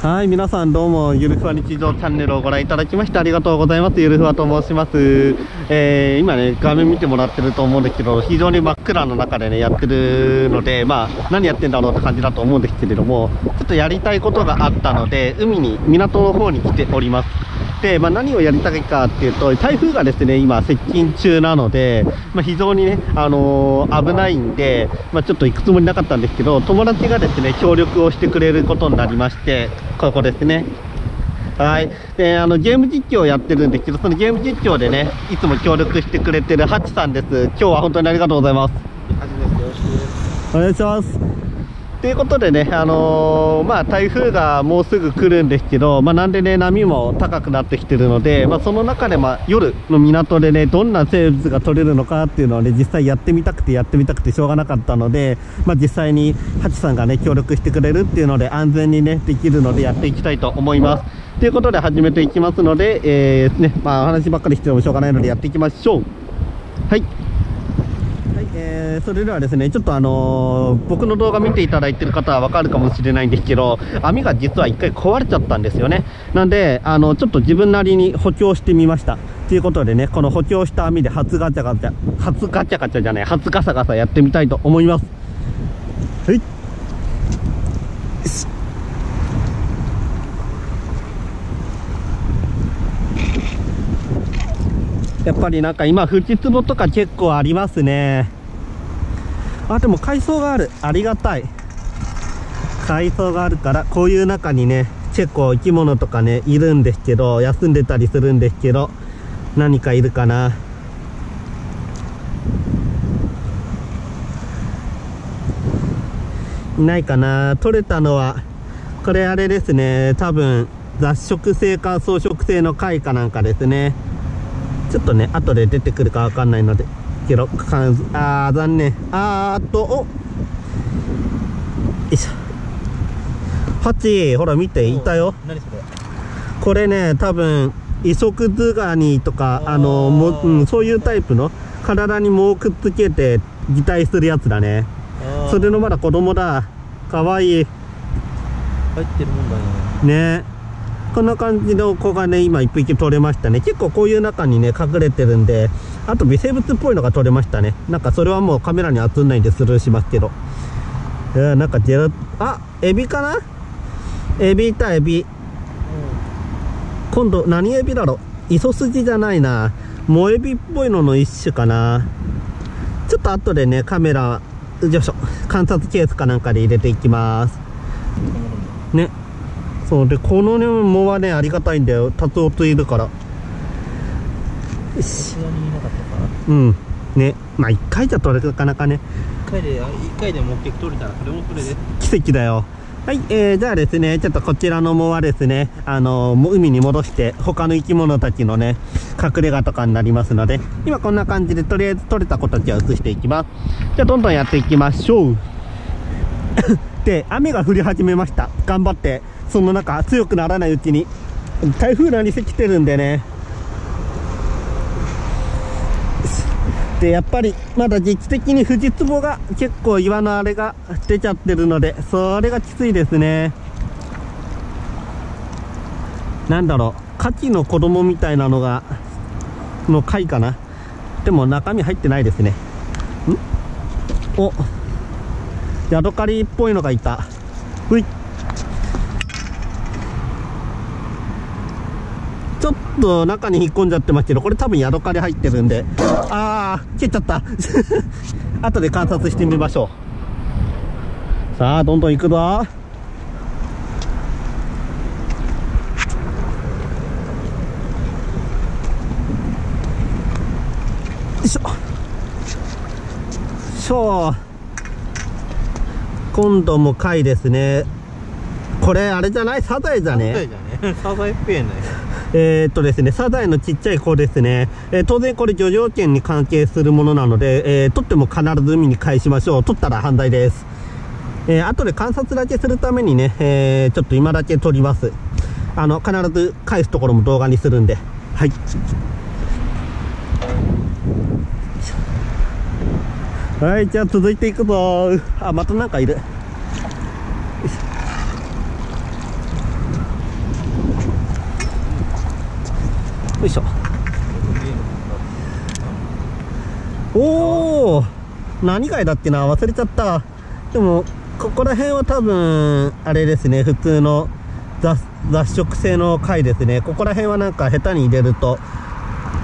はい、皆さんどうも、ゆるふわ日常チャンネルをご覧いただきましてありがとうございます。ゆるふわと申します。えー、今ね、画面見てもらってると思うんですけど、非常に真っ暗の中でね、やってるので、まあ、何やってんだろうって感じだと思うんですけれども、ちょっとやりたいことがあったので、海に、港の方に来ております。で、まあ、何をやりたいかっていうと、台風がですね、今接近中なので、まあ、非常にね、あのー危ないんで、まあ、ちょっと行くつもりなかったんですけど、友達がですね、協力をしてくれることになりまして、ここですね。はい。で、あの、ゲーム実況をやってるんですけど、そのゲーム実況でね、いつも協力してくれてるハチさんです。今日は本当にありがとうございます。お願いします。ということでね、あのーまあ、台風がもうすぐ来るんですけど、まあ、なんでね、波も高くなってきてるので、まあ、その中で、ま、夜の港でね、どんな生物が取れるのかっていうのをね、実際やってみたくてやってみたくてしょうがなかったので、まあ、実際にハチさんがね、協力してくれるっていうので、安全にね、できるのでやっていきたいと思います。ということで始めていきますので、えー、ね、まあ、お話ばっかりしてもしょうがないのでやっていきましょう。はい。えー、それではですね、ちょっとあのー僕の動画見ていただいてる方はわかるかもしれないんですけど、網が実は一回壊れちゃったんですよね。なんで、あの、ちょっと自分なりに補強してみました。ということでね、この補強した網で初ガチャガチャ、初ガチャガチャじゃない、初ガサガサやってみたいと思います。はい。やっぱりなんか今、フチツボとか結構ありますね。あ、でも海藻がある。ありがたい。海藻があるから、こういう中にね、結構生き物とかね、いるんですけど、休んでたりするんですけど、何かいるかな。いないかな。取れたのは、これあれですね、多分、雑食性か草食性の貝かなんかですね。ちょっとね、後で出てくるかわかんないので、けど、かんあー、残念。あーっと、およいしょ。ハチ、ほら見て、いたよ。何それ？これね、多分、イソクズガニとか、あの、もうん、そういうタイプの、体に藻をくっつけて擬態するやつだね。それのまだ子供だ。かわいい。入ってるもんだねねこんな感じの子がね今一匹取れましたね。結構こういう中にね隠れてるんであと微生物っぽいのが取れましたね。なんかそれはもうカメラに映んないんでスルーしますけど。いやなんかジェラあエビかな？エビいたエビ。今度何エビだろイソスジじゃないな。モエビっぽいのの一種かな。ちょっと後でねカメラよいしょ観察ケースかなんかで入れていきます。ね。そうでこのね藻はねありがたいんだよ。タツオツいるから。よしちなみにいなかったかうん。ね。まあ1回じゃ取れなかなかね。一回であ一回で目的取れたらそれもそれで奇跡だよ。はい、えー、じゃあですねちょっとこちらの藻はですねあのもう海に戻して他の生き物たちのね隠れ家とかになりますので。今こんな感じでとりあえず取れた子たちは移していきます。じゃあどんどんやっていきましょう。で雨が降り始めました。頑張ってその中強くならないうちに台風何せ来てるんでね。でやっぱりまだ時期的に富士壺が結構岩のあれが出ちゃってるのでそれがきついですね。なんだろう牡蠣の子供みたいなのがの貝かな。でも中身入ってないですね。ん？おヤドカリっぽいのがいた。ほいちょっと中に引っ込んじゃってますけどこれ多分ヤドカリ入ってるんで。あー切っちゃった。後で観察してみましょう。さあどんどん行くぞ。よいしょ。今度も貝ですね。これあれじゃない？サザエじゃね？サザエじゃね。サザエっぺえねえーっとですね、サザエのちっちゃい子ですね。えー当然これ漁業権に関係するものなので、えー取っても必ず海に返しましょう。取ったら犯罪です。えー後で観察だけするためにね、えーちょっと今だけ撮ります。あの、必ず返すところも動画にするんで。はい。はい、じゃあ続いていくぞあ、またなんかいる。よいしょよいしょ。おお何貝だっけな？忘れちゃった。でもここら辺は多分あれですね。普通の雑雑食性の貝ですね。ここら辺はなんか下手に入れると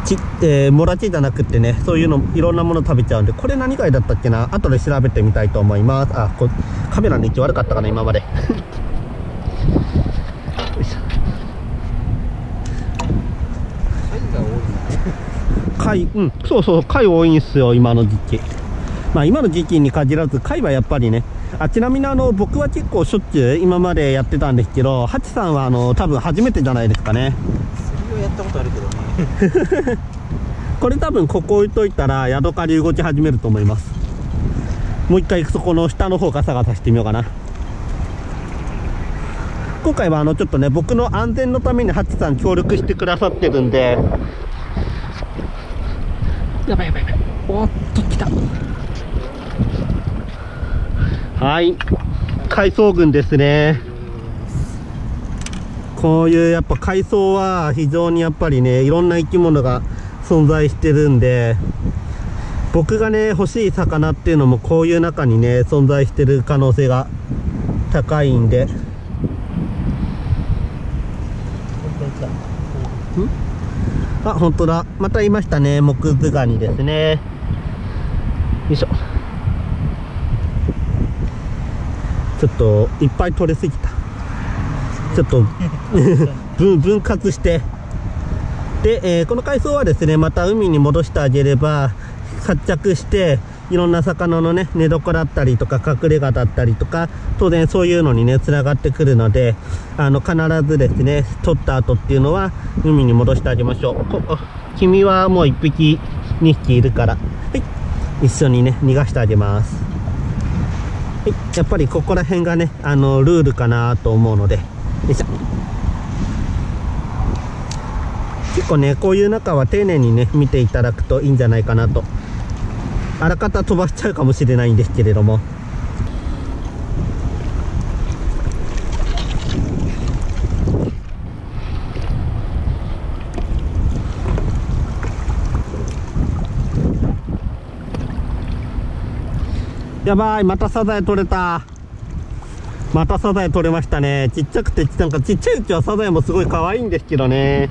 ち、えー、モラチじゃなくってねそういうのいろんなもの食べちゃうんでこれ何貝だったっけな？後で調べてみたいと思います。あこカメラの位置悪かったかな今までよいしょ貝が多い貝うんそうそう貝多いんすよ今の時期。まあ今の時期に限らず貝はやっぱりねあちなみにあの僕は結構しょっちゅう今までやってたんですけどハチさんはあの多分初めてじゃないですかね。釣りはやったことあるけどねこれ多分ここ置いといたらヤドカリ動き始めると思います。もう一回そこの下の方ガサガサしてみようかな。今回はあのちょっとね僕の安全のためにハチさん協力してくださってるんでやばいやばいやばい。おっと来た。はい。海藻群ですね。こういうやっぱ海藻は非常にやっぱりねいろんな生き物が存在してるんで僕がね欲しい魚っていうのもこういう中にね存在してる可能性が高いんで。あ本当だ。またいましたね。モクズガニですね。よいしょ。ちょっといっぱい取れすぎた。ちょっと 分分割して。で、えーこの海藻はですねまた海に戻してあげれば活着していろんな魚のね寝床だったりとか隠れ家だったりとか当然そういうのにねつながってくるのであの必ずですね取った後っていうのは海に戻してあげましょう。君はもう1匹2匹いるからはい。一緒にね逃がしてあげます。はい、やっぱりここら辺がねあのルールかなと思うのでよいしょ。結構ねこういう中は丁寧にね見ていただくといいんじゃないかなとあらかた飛ばしちゃうかもしれないんですけれども。やばいまたサザエ取れた。またサザエ取れましたね。ちっちゃくてなんかちっちゃいうちはサザエもすごい可愛いんですけどね。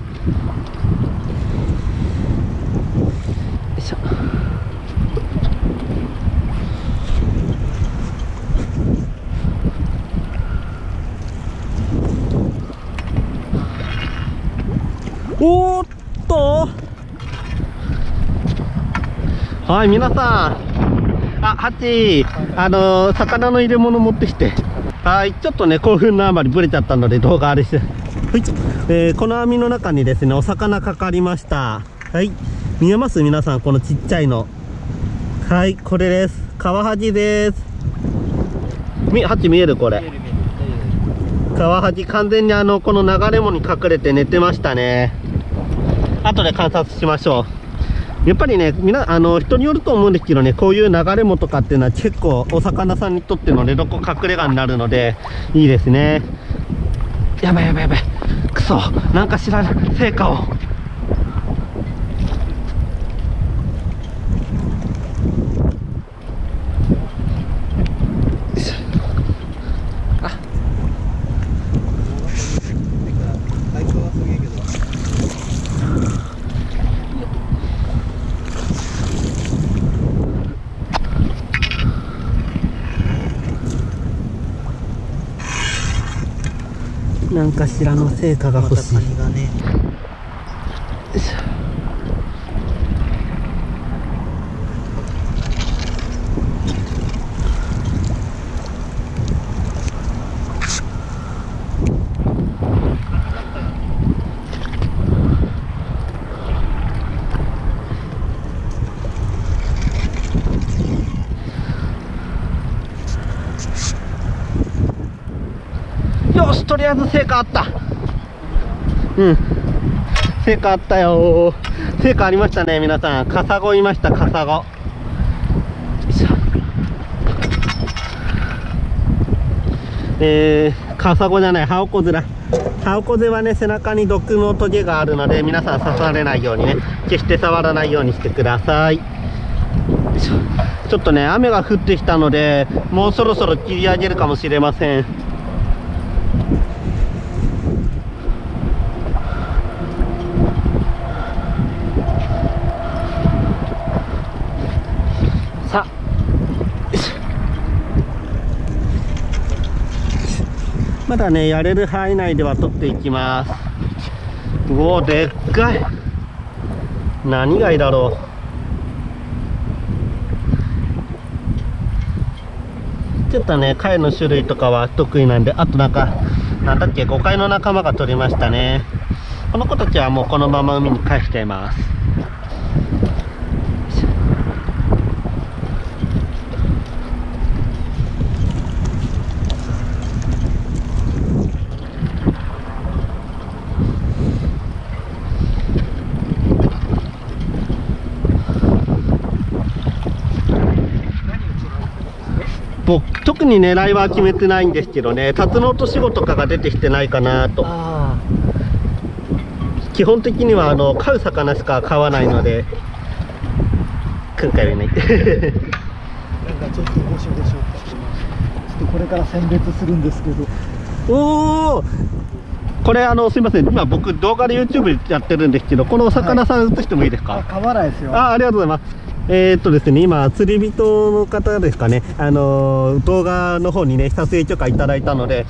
おーっとはい皆さんあ、ハチ、あのー魚の入れ物持ってきて。はい、ちょっとね、興奮のあまりブレちゃったので動画あれして。はい、えーこの網の中にですね、お魚かかりました。はい、見えます？皆さん、このちっちゃいの。はい、これです。カワハギです。み、ハチ見える？これ。カワハギ完全にあの、この流れ藻に隠れて寝てましたね。後で観察しましょう。やっぱりね、みな、あの、人によると思うんですけどね、こういう流れ藻とかっていうのは結構お魚さんにとっての寝床隠れ家になるので、いいですね。やばいやばいやばい。くそ、なんか知らない、成果を。最高はすげえけどなんかしらの成果が欲しい。しとりあえず成果あった。うん。成果あったよ。成果ありましたね皆さん。カサゴいましたカサゴ。えー、カサゴじゃないハオコズラハオコゼはね背中に毒のトゲがあるので皆さん刺されないようにね決して触らないようにしてください。ちょっとね雨が降ってきたのでもうそろそろ切り上げるかもしれませんさあよいしょまだねやれる範囲内では取っていきます。うおでっかい。何がいいだろう。ちょっとね貝の種類とかは得意なんであとなんかなんだっけ誤解の仲間が取りましたね。この子たちはもうこのまま海に返しています。僕特に狙いは決めてないんですけどねタツノオトシゴとかが出てきてないかなと。あ基本的にはあの飼う魚しか飼わないので今回はねあなんかちょっとごしょごしちょっとこれから選別するんですけど。おおこれあのすいません。今僕動画で YouTube やってるんですけどこのお魚さん映してもいいですか、あ買わないですよ。あありがとうございますえー、っとですね今釣り人の方ですかね。あの動画の方にね撮影許可いただいたので